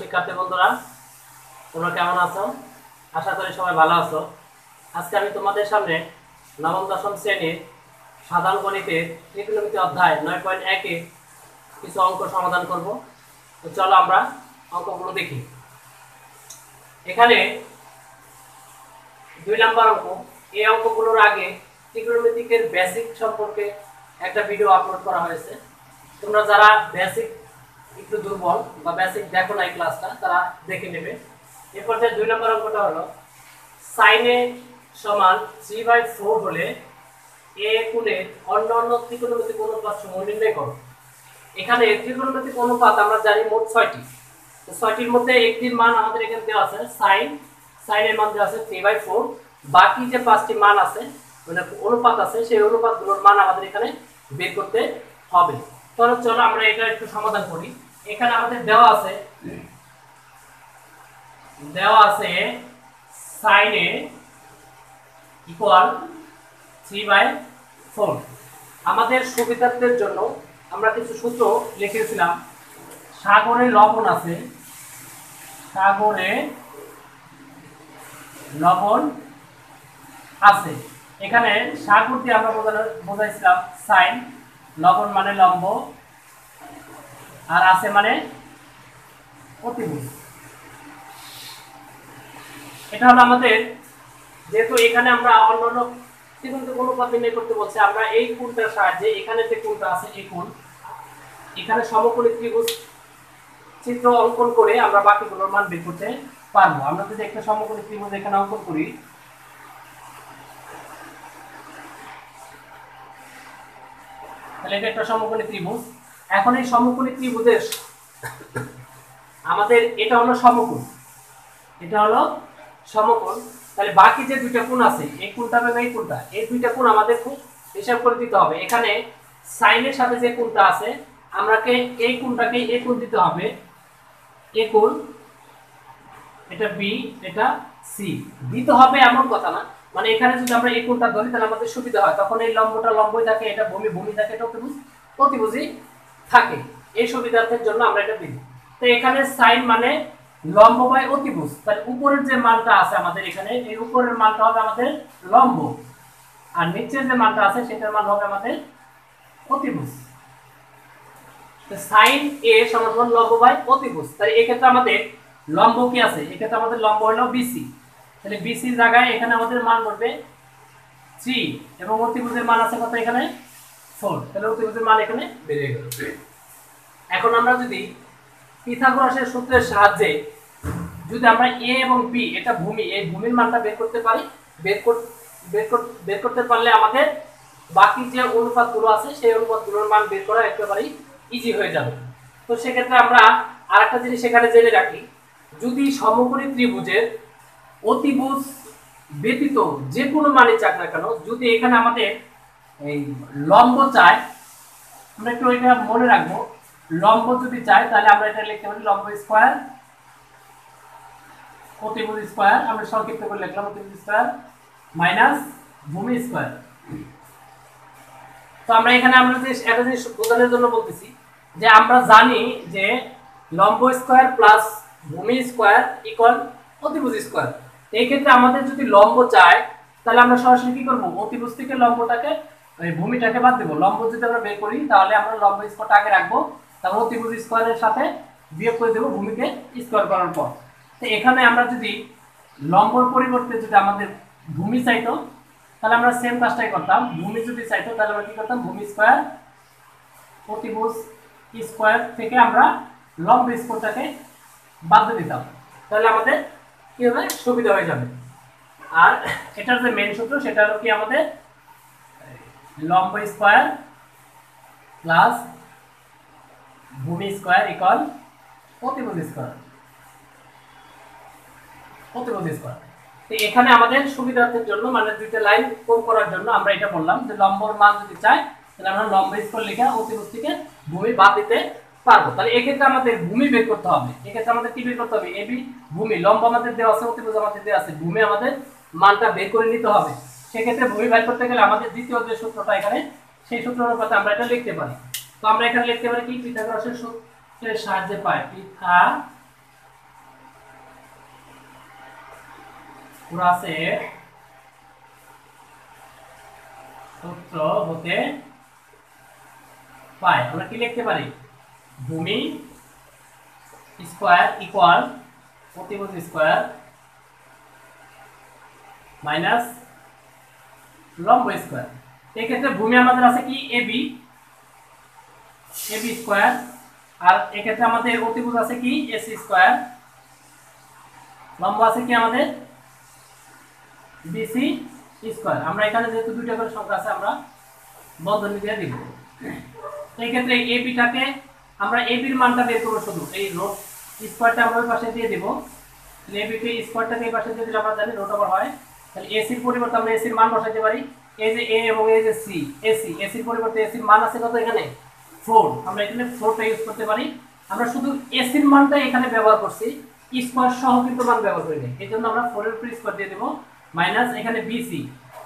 শিক্ষার্থী বন্ধুরা, তোমরা কেমন আছো? আশা করি সবাই ভালো আছো। আজকে আমি তোমাদের সামনে নবম, দশম শ্রেণির সাধারণ গণিতের ত্রিকোণমিতি অধ্যায় নয় পয়েন্ট একে কিছু অঙ্ক সমাধান করব। তো চলো আমরা অঙ্কগুলো দেখি। এখানে দুই নাম্বার অঙ্ক। এই অঙ্কগুলোর আগে ত্রিকোণমিতিকের বেসিক সম্পর্কে একটা ভিডিও আপলোড করা হয়েছে। তোমরা যারা বেসিক একটু দুর্বল বা বেসিক দেখো না এই ক্লাসটা তারা দেখে নেবে। এরপর পর্যায়ে দুই নম্বর অঙ্কটা হলো সাইনে সমান থ্রি বাই ফোর হলে এ কোণের অন্য অন্য ত্রিকোণমিতিক অনুপাত সমূহ নির্ণয় করো। এখানে ত্রিকোণমিতিক অনুপাত আমরা জানি মোট ছয়টি। তো ছয়টির মধ্যে একটির মান আমাদের এখানে দেওয়া আছে সাইন সাইনের মান দেওয়া আছে থ্রি বাই ফোর বাকি যে পাঁচটি মান আছে মানে অনুপাত আছে, সেই অনুপাতগুলোর মান আমাদের এখানে বের করতে হবে। তাহলে চলো আমরা এটা একটু সমাধান করি। এখানে আমাদের দেওয়া আছে দেওয়া আছে সাইনে ইকুয়াল থ্রি বাই ফোর আমাদের সুবিধার্থের জন্য আমরা কিছু সূত্র লিখেছিলাম। সাগরে লবণ আছে। সাগরে লবণ আছে। এখানে সাগর দিয়ে আমরা বোঝাইছিলাম সাইন লবণ মানে লম্ব। আর আছে মানে অতিভুজ। এটা হলো আমাদের, যেহেতু এখানে আমরা অন্যান্য ত্রিকোণিক অনুপাত নির্ণয় করতে বলছে, আমরা এই কোণটার সাহায্যে, এখানে যে কোণটা আছে, এই কোণ, এখানে সমকোণী ত্রিভুজ চিত্র অঙ্কন করে আমরা বাকিগুলোর মান বের করতে পারব। আমরা যদি একটা সমকোণী ত্রিভুজ এখানে অঙ্কন করি, তাহলে এটা একটা সমকোণী ত্রিভুজ। এখন এই সমকোণী ত্রিভুজের আমাদের এটা হলো সমকোণ। এটা হলো সমকোণ। তাহলে বাকি যে দুইটা কোণ আছে এই কোণটা এবং এই কোণটা, এই দুইটা কোণ আমাদের খুব হিসাব করে দিতে হবে। এখানে সাইনের সাথে যে কোণটা আছে, আমরাকে এই কোণটাকে এ কোণ দিতে হবে। এ কোণ, এটা বি এটা সি দিতে হবে এমন কথা না। মানে এখানে যদি আমরা এই কোণটা ধরি, তাহলে আমাদের সুবিধা হয়। তখন এই লম্বটা লম্বই থাকে, এটা ভূমি ভূমি থাকে, এটা অতিভুজ থাকে। এই সুবিধার্থের জন্য আমরা এটা দিই। তো এখানে সাইন মানে লম্ব বাই অতিভুজ। তাহলে উপরের যে মানটা আছে আমাদের এখানে, এই উপরের মানটা হবে আমাদের লম্ব। আর নিচের যে মানটা আছে, সেটার মান হবে আমাদের অতিভুজ। সাইন এ সমান লম্ব বাই অতিভুজ। তাহলে এক্ষেত্রে আমাদের লম্ব কি আছে? এক্ষেত্রে আমাদের লম্ব হলো বিসি তাহলে বিসি জায়গায় এখানে আমাদের মান করবে থ্রি এবং অতিভুজের মান আছে কত এখানে? ফোর। তাহলে অতিভুজের মান এখানে বেড়ে গেল। এখন আমরা যদি পিথাগোরাসের সূত্রের সাহায্যে যদি আমরা এ এবং বি এটা ভূমি, এই ভূমির মানটা বের করতে পারি, বের বের করতে পারলে আমাদের বাকি যে অনুপাতগুলো আছে, সেই অনুপাতগুলোর মান বের করা একেবারেই ইজি হয়ে যাবে। তো সেক্ষেত্রে আমরা আর একটা জিনিস এখানে জেনে রাখি। যদি সমকোণী ত্রিভুজের অতিভুজ ব্যতীত যে কোনো মানে চাক না কেন, যদি এখানে আমাদের এই লম্ব চায় আমরা একটু এটা মনে রাখব, লম্ব যদি চাই, তাহলে আমরা এটা লিখতে পারি লম্ব স্কোয়ার, অতিভুজ স্কোয়ার, আমরা সংক্ষিপ্ত করে লিখলাম অতিভুজ স্কোয়ার মাইনাস ভূমি স্কোয়ার। তো আমরা এখানে আমরা যে একটা জিনিস বোঝানোর জন্য বলতেছি, যে আমরা জানি যে লম্ব স্কোয়ার প্লাস ভূমি স্কোয়ার ইকুয়াল অতিভুজ স্কোয়ার। এই ক্ষেত্রে আমাদের যদি লম্ব চায় তাহলে আমরা সরাসরি কি করব? অতিভুজ থেকে লম্বটাকে ওই ভূমিটাকে বাদ দেবো। লম্ব যদি আমরা বের করি, তাহলে আমরা লম্ব স্কোয়ারটা আগে রাখব, তারপর অতিভুজ স্কোয়ারের সাথে বিয়োগ করে দেবো ভূমিকে স্কোয়ার করার পর। তো এখানে আমরা যদি লম্বর পরিবর্তে যদি আমাদের ভূমি চাইতো, তাহলে আমরা সেম কাজটাই করতাম। ভূমি যদি চাইতো, তাহলে আমরা কি করতাম? ভূমি স্কোয়ার অতিভুজ স্কোয়ার থেকে আমরা লম্ব স্কোয়ারটাকে বাদ দিতাম। তাহলে আমাদের কি হবে? সুবিধা হয়ে যাবে। আর এটার যে মেন সূত্র, সেটা হলো কি আমাদের লম্ব স্কোয়ার প্লাস ভূমি স্কোয়ার ইকুয়াল প্রতিভুজ স্কোয়ার। প্রতিভুজ স্কোয়ার। তো এখানে আমাদের সুবিধার্থের জন্য মানে দুইটা লাইন কম করার জন্য আমরা এটা বললাম যে লম্বর মান যদি চাই, তাহলে আমরা লম্ব স্কোয়ার লিখে অতিভুজ থেকে ভূমি বাদ দিতে পারব। তাহলে এক্ষেত্রে আমাদের ভূমি বের করতে হবে। এক্ষেত্রে আমাদের কি বের করতে হবে? এবি ভূমি। লম্ব আমাদের দেওয়া আছে অতিভুজ আমাদের দেওয়া আছে। ভূমি আমাদের মানটা বের করে নিতে হবে। সেক্ষেত্রে ভূমি বের করতে গেলে আমাদের দ্বিতীয় যে সূত্রটা এখানে, সেই সূত্র অনুপাতে আমরা এটা লিখতে পারি। তো আমরা এখানে লিখতে পারি কি? পিথাগোরাসের সূত্রের সাহায্যে পাই। পিথা সূত্র হতে পাই আমরা কি লিখতে পারি? ভূমি স্কোয়ার ইকুয়াল প্রতিভূজ স্কোয়ার মাইনাস লম্ব স্কোয়ার। এই ক্ষেত্রে ভূমি আমাদের আছে কি? AB AB square. আর এক্ষেত্রে আমাদের অতিভুজ আছে কি? AC square. লম্ব আছে কি আমাদের? BC square. আমরা এখানে যেহেতু দুইটা করে সংখ্যা আছে, আমরা বন্ধনী দিয়ে দিব। এই ক্ষেত্রে এবিটাকে আমরা এবির মানটা বের করব শুধু। এই রোড স্কোয়ারটা আমরা ওই পাশে দিয়ে দিব। এবিকে স্কোয়ারটাকে এই পাশে দিয়ে দিলে আমরা জানি রোড ওভার হয় তাহলে এসির পরিবর্তে আমরা এসির মান বসাইতে পারি। এই যে এ এবং এই যে সি এসি এসির পরিবর্তে এসির মান আছে কত এখানে? ফোর আমরা এখানে ফোরটা ইউজ করতে পারি। আমরা শুধু এসির মানটা এখানে ব্যবহার করছি। স্কোয়ার সহ কিন্তু মান ব্যবহার করি নাই। এই জন্য আমরা ফোরের উপর স্কোয়ার দিয়ে দেবো। মাইনাস এখানে বিসি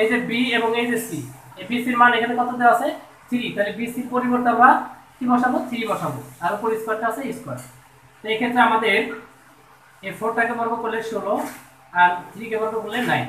এই যে বি এবং এই যে সি এই বিসির মান এখানে কত দেওয়া আছে? থ্রি তাহলে বিসির পরিবর্তে আমরা কি বসাবো? থ্রি বসাবো। আর উপর স্কোয়ারটা আছে স্কোয়ার তো এই ক্ষেত্রে আমাদের এই ফোরটাকে বর্গ করলে ষোলো আর থ্রিকে বর্গ করলে নাইন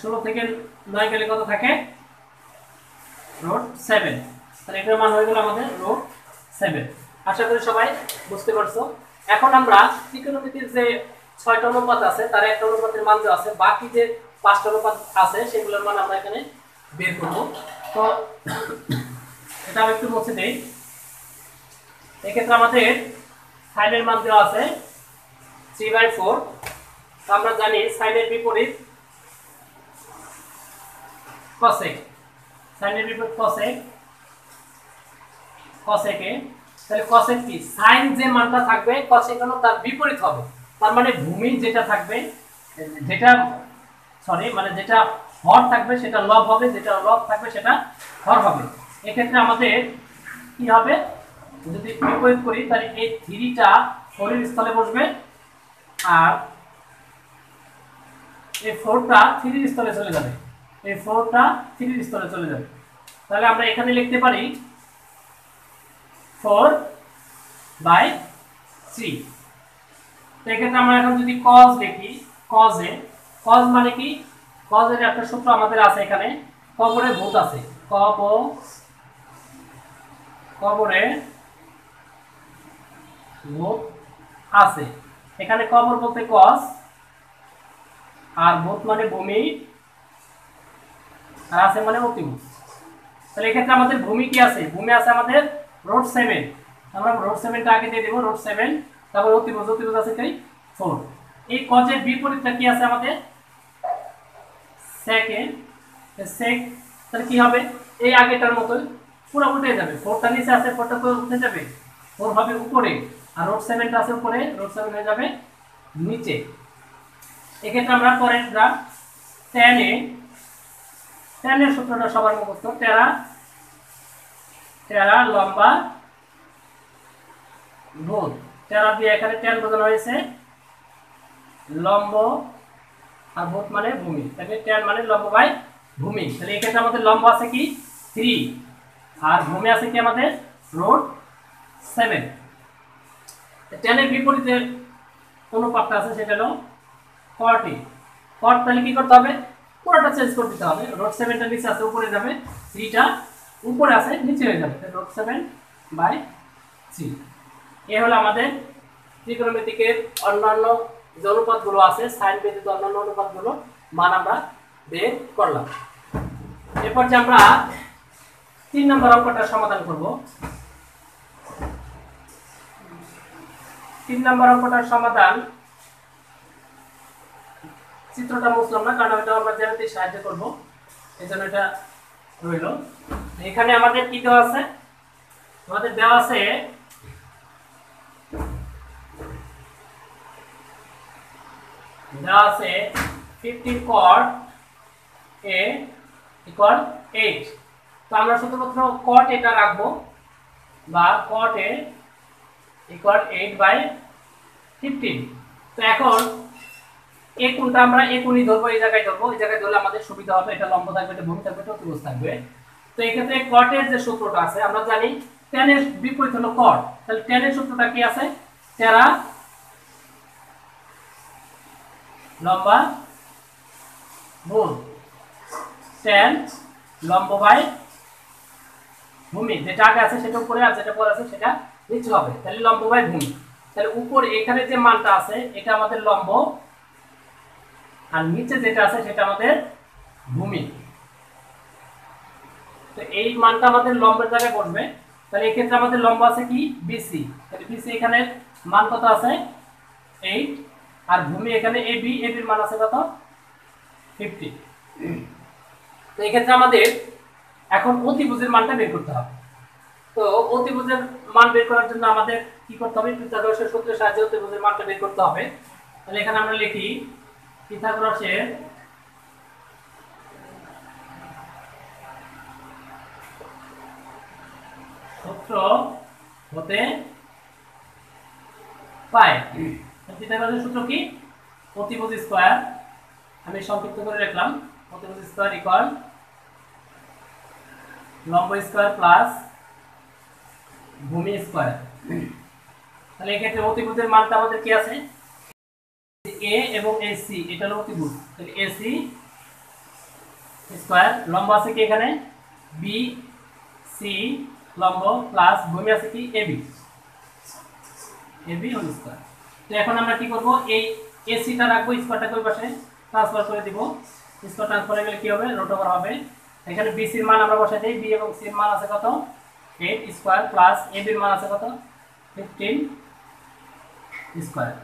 ষোলো থেকে নয় গেলে কত থাকে? রোড সেভেন তাহলে এটার মান হয়ে গেল আমাদের রোড সেভেন আশা করি সবাই বুঝতে পারছ। এখন আমরা ত্রিকোণমিতির যে ছয়টা অনুপাত আছে, তার একটা অনুপাতের মান দেওয়া আছে। বাকি যে পাঁচটা অনুপাত আছে, সেগুলোর মান আমরা এখানে বের করব। তো এটা আমি একটু মুছে দেই। এক্ষেত্রে আমাদের সাইনের মান দেওয়া আছে থ্রি বাই ফোর আমরা জানি সাইনের বিপরীত কসেক সাইনের বিপরীত কসেক কসেকে তাহলে কসেক কি? সাইন যে মানটা থাকবে কসেকও তার বিপরীত হবে। তার মানে ভূমি যেটা থাকবে, যেটা সরি মানে যেটা হর থাকবে, সেটা লব হবে, যেটা লব থাকবে, সেটা হর হবে। এক্ষেত্রে আমাদের কি হবে? যদি বিপরীত করি, তাহলে এই থ্রিটা ফোরের স্থলে বসবে, আর এই ফোরটা থ্রির স্থলে চলে যাবে। এই ফোরটা থ্রির স্থলে চলে যাবে। তাহলে আমরা এখানে লিখতে পারি ফোর বাই থ্রি। তো এক্ষেত্রে আমরা এখন যদি কজ লিখি কজে কজ মানে কি? কজের একটা সূত্র আমাদের আছে এখানে, কবরে ভূত আছে। কব কবরে ভূত আছে। এখানে কবর বলতে কজ আর ভূত মানে ভূমি আর আছে মানে অতিভূত তাহলে এক্ষেত্রে আমাদের ভূমি কি আছে? ভূমি আছে আমাদের রোড সেভেন আমরা রোড সেভেনটা আগে দিয়ে দেবো, রোড সেভেন তারপর অতিভুজ অতিভুজ আছে কি? ফোর এই কজের বিপরীতটা কি আছে আমাদের? সেকেন্ড সেক তাহলে কি হবে? এই আগেটার মতোই পুরো উঠে যাবে। ফোরটা নিচে আছে ফোরটা তো উঠে যাবে। ফোর হবে উপরে, আর রোড সেভেনটা আছে উপরে রোড সেভেন হয়ে যাবে নিচে। এক্ষেত্রে আমরা পরেরটা টেনে টেনের সূত্রটা সবার মুখস্থ। টেরা টেরা লম্বা। ভূত টেরা দিয়ে এখানে টেন বোঝানো হয়েছে। লম্ব আর ভূত মানে ভূমি। তাহলে টেন মানে লম্ব বাই ভূমি। তাহলে এক্ষেত্রে আমাদের লম্ব আছে কি? থ্রি। আর ভূমি আছে কি আমাদের? Root seven. টেনের বিপরীতে অনুপাতটা আছে সেটা হলো ফর্টি কট তাহলে কি করতে হবে? পুরোটা চেঞ্জ করে দিতে হবে। রোড সেভেনটা নিচে আছে, উপরে যাবে থ্রিটা উপরে আছে, নিচে হয়ে যাবে। রোড সেভেন বাই থ্রি এ হলো আমাদের ত্রিকোণমিতিকের অন্যান্য যে অনুপাতগুলো আছে, সাইন ব্যতীত অন্যান্য অনুপাতগুলো, মান আমরা বের করলাম। এরপর যে আমরা তিন নম্বর অঙ্কটার সমাধান করব। তিন নম্বর অঙ্কটার সমাধান চিত্রটা মুছলাম না, কারণ এটা আমরা জ্যামিতি সাহায্য করব, এই জন্য এটা রইল। এখানে আমাদের কি দেওয়া আছে? আমাদের দেওয়া আছে দেওয়া আছে fifteen cot A equal eight তো আমরা শুধুমাত্র কট এটা রাখব, বা cot A equal eight by fifteen তো এখন এ কোনটা আমরা এ ধরবো, এই জায়গায় ধরবো, এই জায়গায় ধরলে আমাদের সুবিধা হবে, এটা লম্ব থাকবে, এটা ভূমি থাকবে এটা থাকবে। তো কটের যে সূত্রটা আছে, আমরা জানি টেনের বিপরীত হলো কট তাহলে টেনের সূত্রটা কি আছে? টেরা লম্বা টেন লম্ব বাই ভূমি যেটা আগে আছে সেটা উপরে আর যেটা পরে আছে সেটা নিচে হবে, তাহলে লম্ব বাই ভূমি। তাহলে উপরে এখানে যে মানটা আছে, এটা আমাদের লম্ব আর নিচে যেটা আছে সেটা আমাদের ভূমি। তো এই মানটা আমাদের লম্বের জায়গায় বসবে তাহলে এই ক্ষেত্রে আমাদের লম্ব আছে কি? বিসি তাহলে বিসি এখানে মান কত আছে? এইট আর ভূমি এখানে এবি এবির মান আছে কত? ফিফটি তো এই ক্ষেত্রে আমাদের এখন অতিভুজের মানটা বের করতে হবে। তো অতিভুজের মান বের করার জন্য আমাদের কি করতে হবে? পিথাগোরাসের সূত্রের সাহায্যে অতিভুজের মানটা বের করতে হবে। তাহলে এখানে আমরা লিখি পিথাগোরাসের সূত্র হতে পাই পিথাগোরাসের সূত্র কি? অতিভুজ স্কয়ার। আমি সংক্ষিপ্ত করে লিখলাম অতিভুজ স্কয়ার ইকুয়াল লম্ব স্কয়ার প্লাস ভূমি স্কয়ার। তাহলে এক্ষেত্রে অতিভুজের মানটা আমাদের কি আছে? এ এবং এসি এটা হলো তাহলে এসি স্কয়ার লম্ব আছে কি এখানে? বি সি লম্ব প্লাস ভূমি আছে কি? এবি এবি হোল স্কয়ার তো এখন আমরা কি করব? এই এসিটা রাখব স্কয়ারটাকে ওই পাশে। ট্রান্সফার করে দিব। স্কয়ার ট্রান্সফার গেলে কি হবে? রুট ওভার হবে। এখানে বি সির মান আমরা বসাই দিই। বি এবং সির মান আছে কত? 8 স্কয়ার প্লাস এবির মান আছে কত? 15 স্কয়ার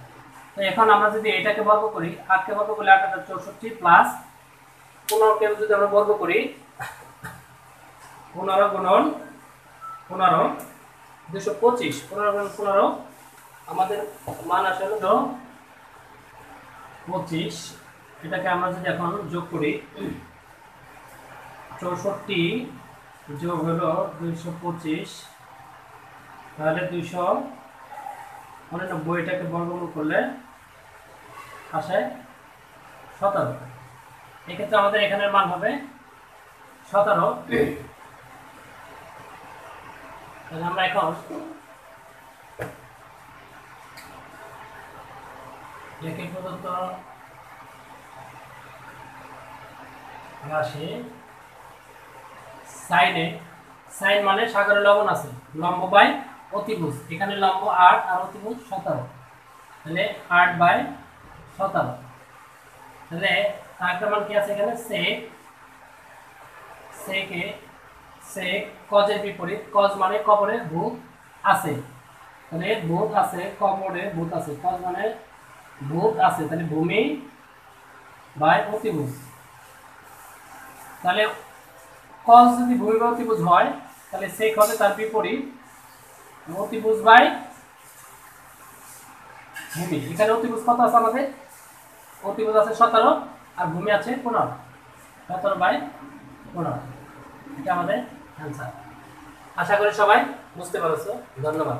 তো এখন আমরা যদি এটাকে বর্গ করি, আটকে বর্গ করলে আট হাজার চৌষট্টি প্লাস পনেরোকে যদি আমরা বর্গ করি, পনেরো গুণন পনেরো দুশো পঁচিশ, পনেরো গুণন পনেরো, আমাদের মান আসে হলো পঁচিশ। এটাকে আমরা যদি এখন যোগ করি, চৌষট্টি যোগ হলো দুইশো পঁচিশ, তাহলে দুইশো উননব্বই, এটাকে বর্গমূল করলে আসে সতেরো। এক্ষেত্রে আমাদের এখানের মান হবে সতেরো। আমরা এখন দেখে প্রদত্ত রাশি সাইনে, সাইন মানে সাগরের লবণ আছে, লম্ব বাই অতিভুজ। এখানে লম্ব আট আর অতিভুজ সতেরো। তাহলে আট বাই সতেরো। তাহলে তার মান কি আছে এখানে? সেক সেকে সেক কজের বিপরীত কজ মানে কবরে ভূত আছে। তাহলে ভূত আছে কবরে ভূত আছে। কজ মানে ভূত আছে। তাহলে ভূমি বাই অতিভুজ। তাহলে কজ যদি ভূমি বা অতিভুজ হয়, তাহলে সেক হবে তার বিপরীত, অতিভুজ বাই ভূমি। এখানে অতিভুজ কত আছে আমাদের? অতিভুজ আছে সতেরো আর ভূমি আছে পনেরো। সতেরো বাই পনেরো। এটা আমাদের অ্যান্সার আশা করি সবাই বুঝতে পারছ। ধন্যবাদ।